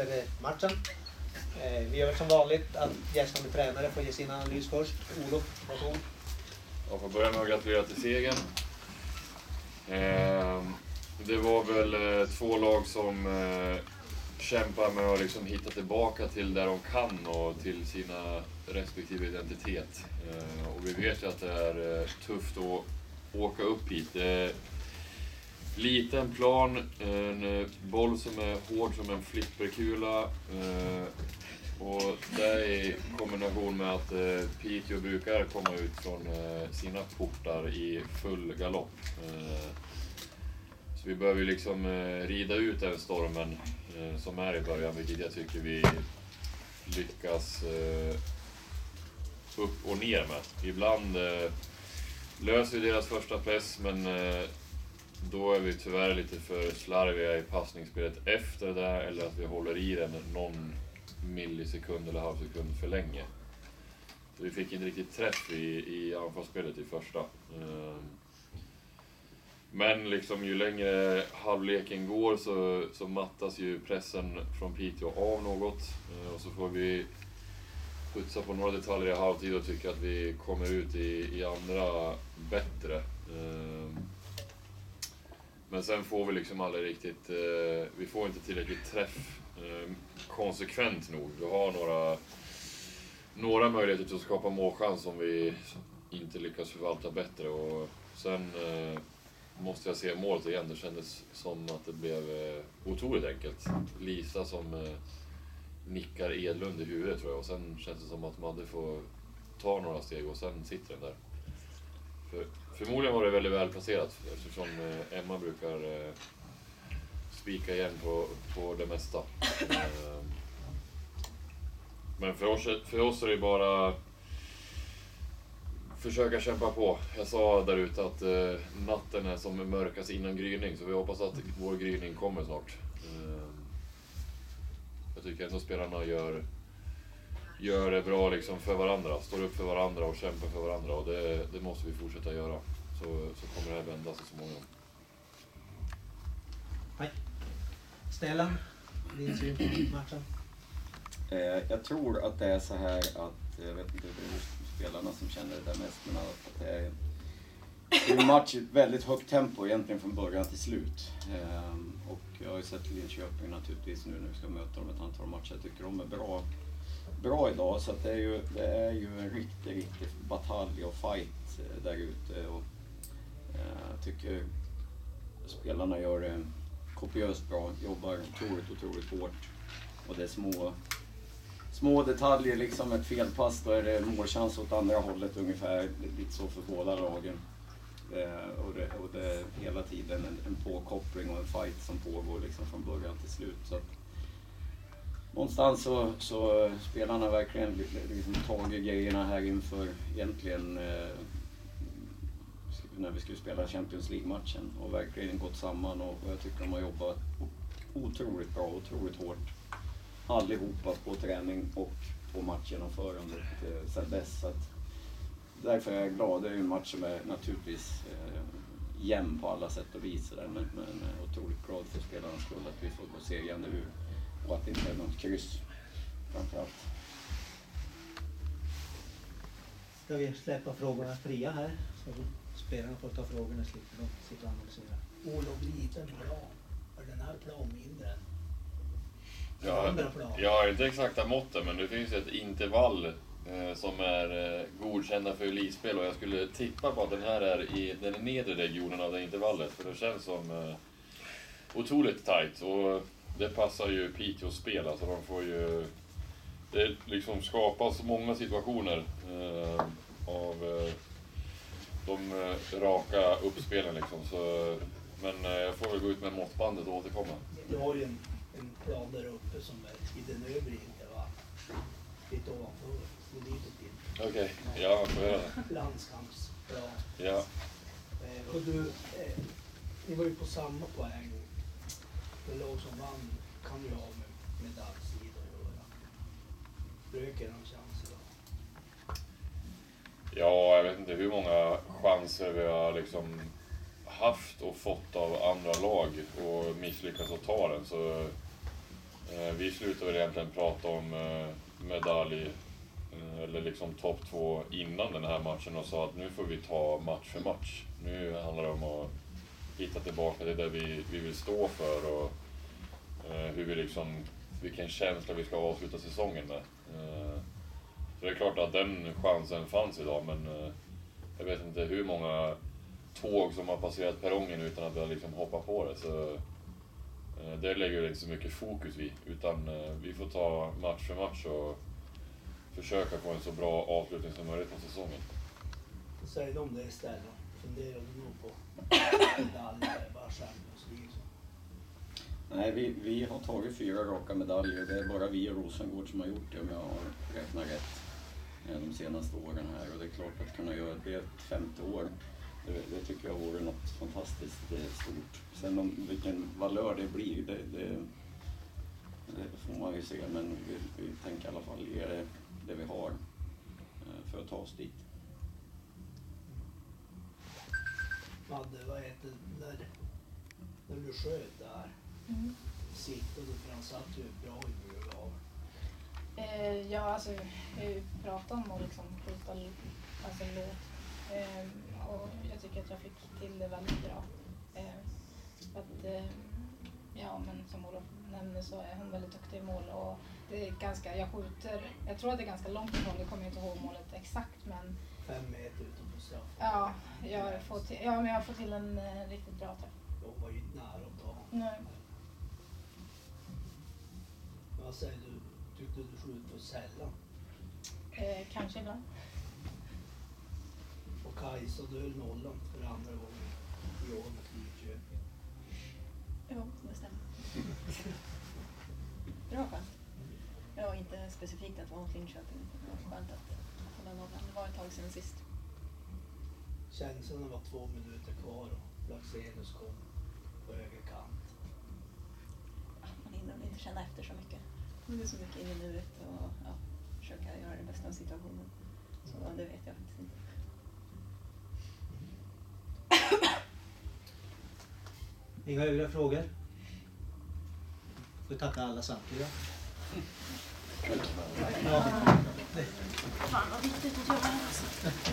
Eh, matchen. Eh, vi gör som vanligt att gästande tränare får ge sin analys först. Olof, varsågod. Jag får börja med att gratulera till segern. Ehm, det var väl eh, två lag som kämpar med att liksom hitta tillbaka till där de kan och till sina respektive identitet. Ehm, och vi vet ju att det är tufft att åka upp hit. Liten plan, en eh, boll som är hård som en flipperkula. Eh, och det i kombination med att eh, Piteå brukar komma ut från eh, sina portar i full galopp. Så vi behöver ju liksom rida ut den stormen som är i början, vilket jag tycker vi lyckas upp och ner med. Ibland löser vi deras första press, men då är vi tyvärr lite för slarviga i passningsspelet efter det där, eller att vi håller i den någon millisekund eller halvsekund för länge. Så vi fick inte riktigt träff i, i anfallsspelet i första. Ehm. Men liksom ju längre halvleken går så, så mattas ju pressen från Piteå av något. Ehm, och så får vi putsa på några detaljer i halvtid och tycka att vi kommer ut i, i andra bättre. Ehm. Men sen får vi liksom aldrig riktigt, eh, vi får inte tillräckligt träff eh, konsekvent nog. Vi har några, några möjligheter till att skapa målchans som vi inte lyckas förvalta bättre. Och sen eh, måste jag se målet igen. Det kändes som att det blev eh, otroligt enkelt. Lisa som eh, nickar Edlund i huvudet tror jag. Och sen känns det som att Madde får ta några steg och sen sitter den där. För, förmodligen var det väldigt välplacerat eftersom eh, Emma brukar eh, spika igen på, på det mesta. Eh, men för oss, för oss är det bara försöka kämpa på. Jag sa där ute att eh, natten är som mörkast innan gryning, så vi hoppas att vår gryning kommer snart. Eh, jag tycker ändå spelarna gör, gör det bra liksom för varandra, står upp för varandra och kämpar för varandra och det, det måste vi fortsätta göra. Så, så kommer det här vända så småningom. Stellan, din syn på matchen? Eh, jag tror att det är så här att, jag vet inte, det är spelarna som känner det där mest, men att det är, det är en match i ett väldigt högt tempo egentligen från början till slut. Eh, och jag har ju sett Linköping naturligtvis nu när vi ska möta dem ett antal matcher. Jag tycker de är bra, bra idag, så att det, är ju, det är ju en riktig, riktig batalj och fight eh, där ute. Och, eh, jag tycker spelarna gör det kopiöst bra, jobbar otroligt, otroligt hårt. Och det är små, små detaljer, liksom ett felpass, då är det målchans åt andra hållet ungefär. Lite så för båda lagen. Eh, och, det, och det är hela tiden en, en påkoppling och en fight som pågår liksom från början till slut. Så att, någonstans så, så eh, spelarna verkligen liksom tagit grejerna här inför egentligen eh, när vi skulle spela Champions League-matchen och verkligen gått samman och, och jag tycker de har jobbat otroligt bra, otroligt hårt allihopa på träning och på matchgenomförandet eh, sedan dess. Så att, därför är jag glad. Det är ju en match som är naturligtvis eh, jämn på alla sätt och vis. Men, men eh, otroligt glad för spelarnas skull att vi får gå segrande ur och att det inte är något kryss framförallt. Ska vi släppa frågorna fria här? Så spelarna får ta frågorna slipper de sitta och analysera. Olof, liten plan. Är den här plan mindre än Ja, jag har inte exakta måtten, men det finns ett intervall eh, som är eh, godkända för elitspel och jag skulle tippa på att den här är i den nedre regionen av det intervallet, för det känns som eh, otroligt tajt och det passar ju Piteås spel, alltså de får ju... Det liksom skapas många situationer eh, av eh, de eh, raka uppspelen liksom, så... Men eh, jag får väl gå ut med måttbandet och återkomma. Du har ju en, en plan där uppe som är i den övre intervallen. Lite ovanför. Och lite till. Okej, ja, får göra det. Landskampsplan. Ja. Eh, och du, eh, ni var ju på samma poäng. Det lag som vann kan ju ha med medaljsida att göra. Röker han chans idag? Ja, jag vet inte hur många chanser vi har liksom haft och fått av andra lag och misslyckats att ta den. Så Eh, Vi slutade väl egentligen prata om eh, medalj eh, eller liksom topp två innan den här matchen och sa att nu får vi ta match för match. Nu handlar det om att hitta tillbaka till det vi, vi vill stå för och hur vi liksom, vilken känsla vi ska avsluta säsongen med. Eh, så det är klart att den chansen fanns idag men eh, jag vet inte hur många tåg som har passerat perrongen utan att vi har liksom hoppat på det. Så eh, Det lägger vi inte så mycket fokus vid, utan vi får ta match för match och försöka få en så bra avslutning som möjligt på säsongen. Vad säger du om det istället? Funderar du nog på medaljer, bara själv och så? Nej, vi, vi har tagit fyra raka medaljer. Det är bara vi och Rosengård som har gjort det om jag har räknat rätt eh, de senaste åren här. Och det är klart att kunna göra det ett femte år, det, det tycker jag vore något fantastiskt eh, stort. Sen om vilken valör det blir, det, det, det får man ju se. Men vi, vi tänker i alla fall ge det det vi har eh, för att ta oss dit. Madde, vad heter när, när du sköt där? Mm. Sitter du, satt ju bra i burgaveln. Eh, ja, alltså jag har ju pratat om att liksom skjuta alltså, lågt. Eh, och jag tycker att jag fick till det väldigt bra. Eh, att, eh, ja, men som Olof nämnde så är hon väldigt duktig i mål och det är ganska, jag skjuter, jag tror att det är ganska långt ifrån, jag kommer inte ihåg målet exakt men Fem meter utanför straff. ja, jag får till, ja, men jag får till en eh, riktigt bra träff. De var ju nära att ta. Nej. Vad säger du? Tyckte du skjuter sällan? Eh, kanske ibland. Och Kajsa, du höll nollan för andra gången i år mot Lidköping. Jo, det stämmer. Bra skönt. Ja, inte specifikt att vara mot Linköping. Det var skönt att hålla nollan. Det var ett tag sedan sist. Känslan var två minuter kvar och Blackstenius kom på höger kant. Man hinner inte känna efter så mycket. Det är så mycket in i nuet och ja, försöka göra det bästa av situationen. Så det vet jag faktiskt inte. Inga övriga frågor? Får tacka alla samtliga. Ja. Fan vad viktigt att jobba här alltså.